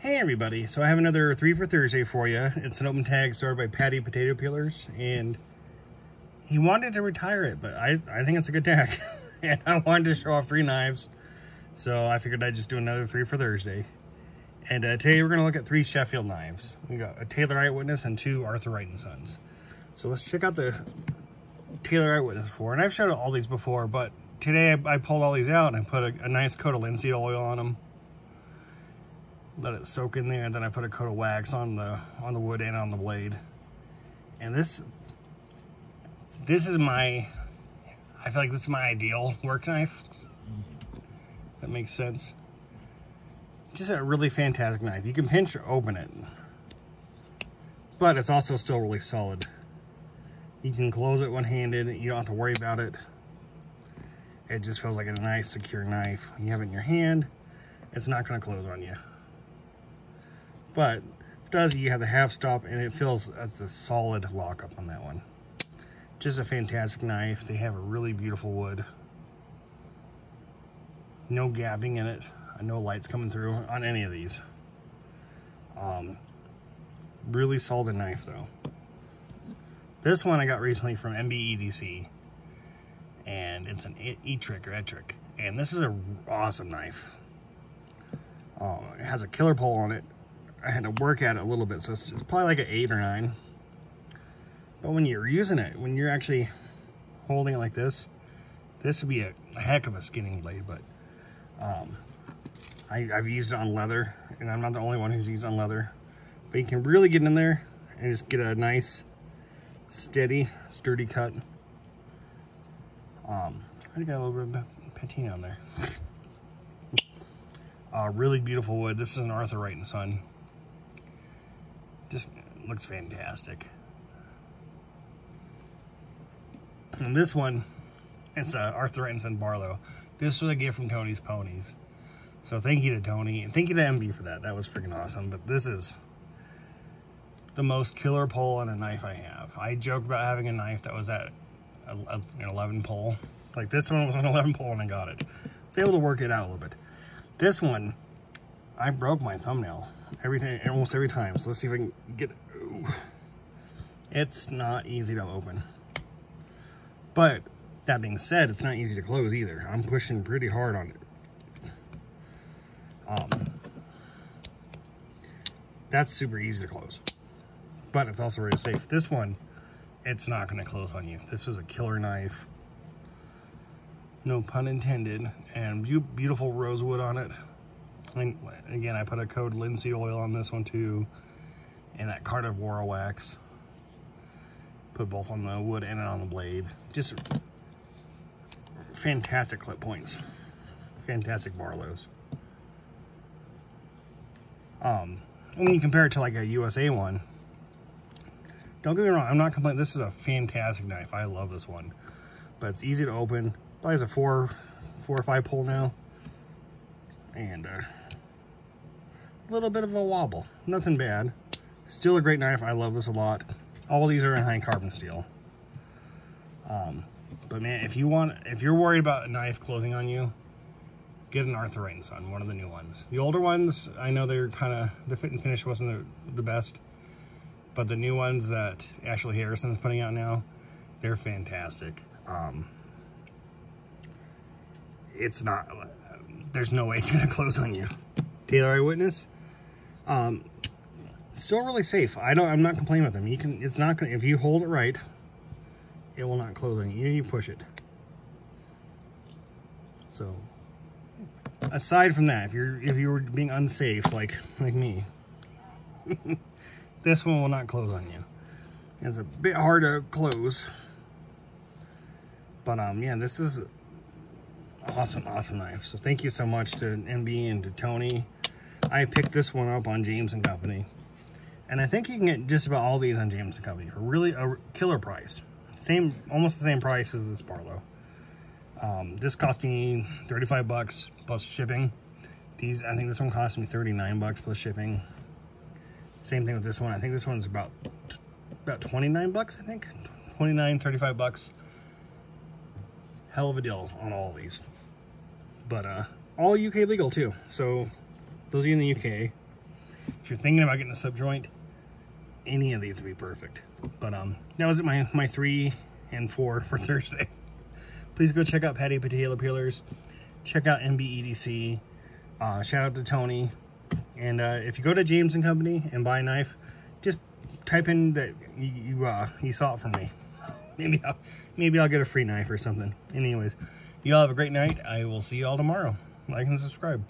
Hey everybody, so I have another 3 for Thursday for you. It's an open tag started by Paddy Potato Peelers, and he wanted to retire it, but I, I think it's a good tag. and I wanted to show off three knives, so I figured I'd just do another 3 for Thursday. And uh, today we're going to look at three Sheffield knives. We got a Taylor Eyewitness and two Arthur Wright & Sons. So let's check out the Taylor Eyewitness for. And I've showed all these before, but today I, I pulled all these out and I put a, a nice coat of linseed oil on them let it soak in there and then I put a coat of wax on the on the wood and on the blade. And this this is my I feel like this is my ideal work knife that makes sense. Just a really fantastic knife. You can pinch or open it but it's also still really solid. You can close it one-handed. You don't have to worry about it. It just feels like a nice secure knife. You have it in your hand. It's not going to close on you but it does, you have the half stop and it feels as a solid lockup on that one. Just a fantastic knife. They have a really beautiful wood. No gapping in it. No lights coming through on any of these. Um, really solid knife though. This one I got recently from MBEDC. And it's an E-Trick or E-Trick. And this is an awesome knife. Um, it has a killer pull on it I had to work at it a little bit, so it's, it's probably like an eight or nine. But when you're using it, when you're actually holding it like this, this would be a, a heck of a skinning blade, but um, I, have used it on leather, and I'm not the only one who's used on leather. But you can really get in there and just get a nice, steady, sturdy cut. Um, I got a little bit of patina on there. uh, really beautiful wood. This is an Arthur Wright and Son. Just looks fantastic. And this one, it's uh, Arthur Ensign Barlow. This was a gift from Tony's Ponies. So thank you to Tony, and thank you to MB for that. That was freaking awesome. But this is the most killer pull on a knife I have. I joked about having a knife that was at an 11 pull. Like this one was an 11 pull and I got it. I was able to work it out a little bit. This one, I broke my thumbnail everything almost every time. So let's see if I can get ooh. It's not easy to open. But that being said, it's not easy to close either. I'm pushing pretty hard on it. Um, that's super easy to close. But it's also very safe. This one, it's not going to close on you. This is a killer knife. No pun intended. And beautiful rosewood on it. And again, I put a code linseed oil on this one too, and that Carnauba wax. Put both on the wood and on the blade. Just fantastic clip points. Fantastic Barlows. Um, when you compare it to like a USA one, don't get me wrong, I'm not complaining. This is a fantastic knife. I love this one. But it's easy to open. Probably has a four, four or five pull now. And uh, little bit of a wobble. Nothing bad. Still a great knife. I love this a lot. All these are in high carbon steel. Um, but man, if you want, if you're worried about a knife closing on you, get an Arthur Wright Son, one of the new ones. The older ones, I know they're kind of, the fit and finish wasn't the, the best, but the new ones that Ashley Harrison is putting out now, they're fantastic. Um, it's not, there's no way it's going to close on you. Taylor Eyewitness, um, still really safe. I don't, I'm not complaining with them. You can, it's not gonna, if you hold it right, it will not close on you. You push it. So, aside from that, if you're, if you were being unsafe, like, like me, this one will not close on you. It's a bit hard to close. But, um, yeah, this is awesome, awesome knife. So thank you so much to MB and to Tony. I picked this one up on James & Company. And I think you can get just about all these on James & Company for really a killer price. Same, almost the same price as this Barlow. Um, this cost me 35 bucks plus shipping. These, I think this one cost me 39 bucks plus shipping. Same thing with this one. I think this one's about about 29 bucks, I think. 29, 35 bucks. Hell of a deal on all these. But uh, all UK legal too. So those of you in the UK, if you're thinking about getting a slipjoint, any of these would be perfect. But um, that was my, my three and four for Thursday. Please go check out Paddy Potato Peelers. Check out MBEDC. Uh, shout out to Tony. And uh, if you go to James and Company and buy a knife, just type in that you you, uh, you saw it from me. Maybe I'll, maybe I'll get a free knife or something. Anyways, you all have a great night. I will see you all tomorrow. Like and subscribe.